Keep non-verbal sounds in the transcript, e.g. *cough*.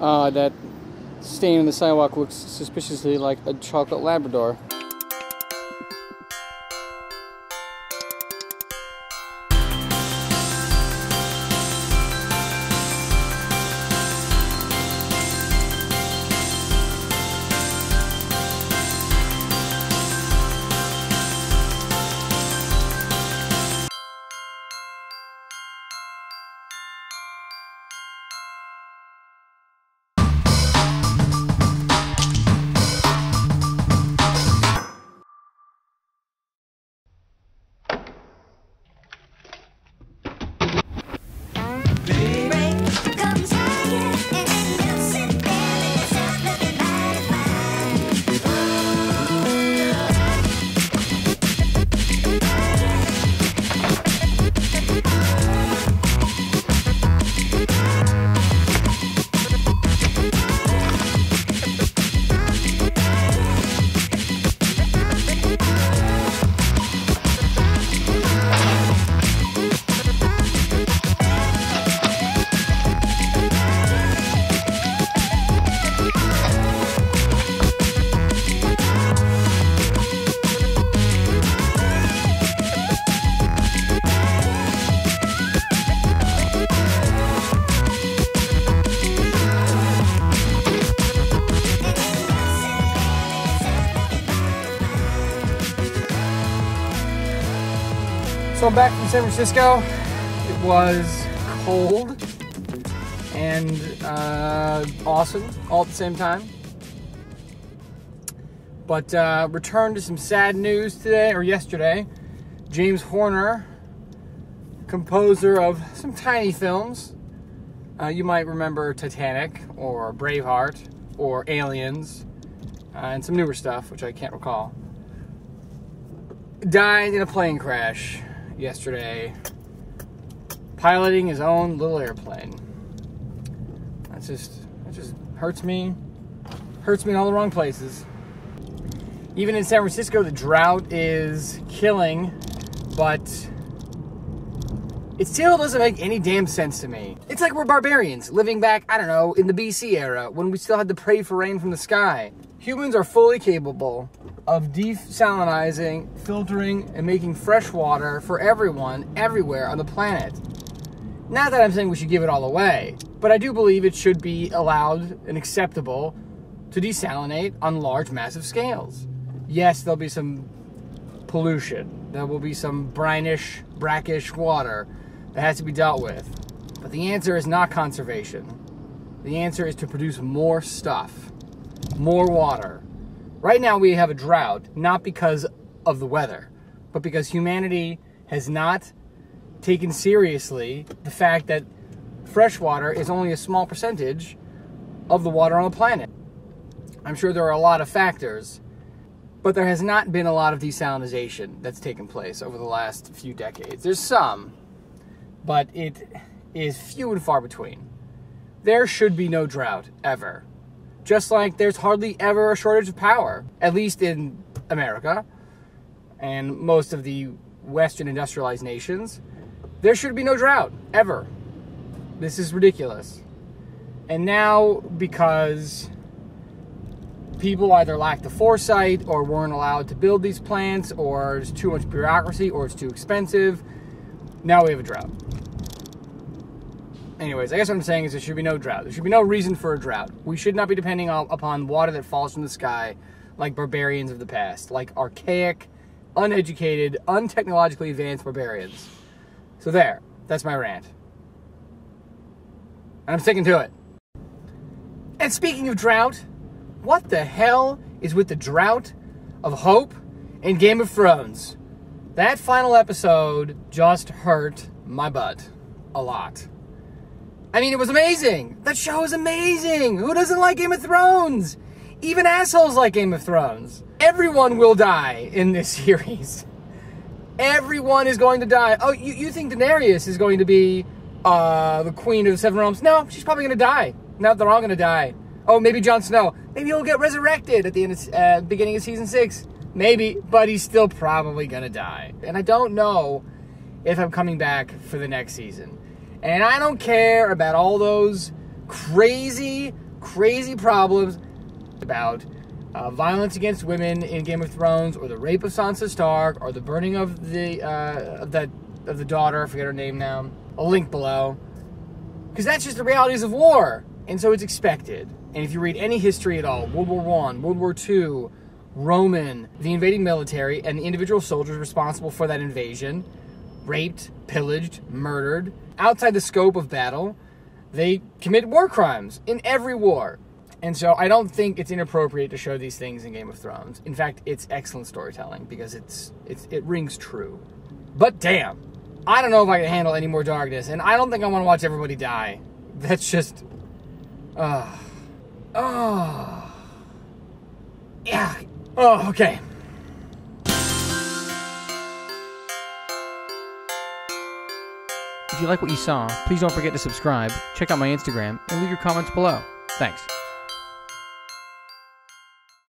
Uh, that stain on the sidewalk looks suspiciously like a chocolate Labrador. So I'm back from San Francisco. It was cold and uh, awesome all at the same time. But uh, returned to some sad news today or yesterday. James Horner, composer of some tiny films. Uh, you might remember Titanic or Braveheart or Aliens uh, and some newer stuff, which I can't recall. Died in a plane crash yesterday piloting his own little airplane. That's just that just hurts me. Hurts me in all the wrong places. Even in San Francisco, the drought is killing, but it still doesn't make any damn sense to me. It's like we're barbarians living back, I don't know, in the BC era when we still had to pray for rain from the sky. Humans are fully capable of desalinizing, filtering, and making fresh water for everyone, everywhere on the planet. Not that I'm saying we should give it all away, but I do believe it should be allowed and acceptable to desalinate on large, massive scales. Yes, there'll be some pollution. There will be some brinish, brackish water that has to be dealt with. But the answer is not conservation. The answer is to produce more stuff, more water. Right now, we have a drought, not because of the weather, but because humanity has not taken seriously the fact that fresh water is only a small percentage of the water on the planet. I'm sure there are a lot of factors, but there has not been a lot of desalinization that's taken place over the last few decades. There's some, but it is few and far between. There should be no drought ever. Just like there's hardly ever a shortage of power, at least in America and most of the Western industrialized nations. There should be no drought ever. This is ridiculous. And now, because people either lack the foresight or weren't allowed to build these plants, or there's too much bureaucracy, or it's too expensive, now we have a drought. Anyways, I guess what I'm saying is there should be no drought. There should be no reason for a drought. We should not be depending on, upon water that falls from the sky like barbarians of the past, like archaic, uneducated, untechnologically advanced barbarians. So there, that's my rant. And I'm sticking to it. And speaking of drought, what the hell is with the drought of hope in Game of Thrones? That final episode just hurt my butt a lot. I mean, it was amazing. That show is amazing. Who doesn't like Game of Thrones? Even assholes like Game of Thrones. Everyone will die in this *laughs* series. Everyone is going to die. Oh, you, you think Daenerys is going to be uh, the queen of the Seven Realms? No, she's probably going to die. No, they're all going to die. Oh, maybe Jon Snow. Maybe he'll get resurrected at the end of, uh, beginning of season six. Maybe, but he's still probably going to die. And I don't know if I'm coming back for the next season. And I don't care about all those crazy crazy problems about uh, violence against women in Game of Thrones, or the rape of Sansa Stark, or the burning of the uh, of that of the daughter. I forget her name now. A link below, because that's just the realities of war, and so it's expected. And if you read any history at all, World War One, World War Two, Roman, the invading military, and the individual soldiers responsible for that invasion, raped, pillaged, murdered, outside the scope of battle, they commit war crimes in every war. And so I don't think it's inappropriate to show these things in Game of Thrones. In fact, it's excellent storytelling because it's, it's it rings true. But damn, I don't know if I can handle any more darkness, and I don't think I want to watch everybody die. *laughs* That's just, uh, oh, yeah, oh, okay. If you like what you saw, please don't forget to subscribe, check out my Instagram, and leave your comments below. Thanks.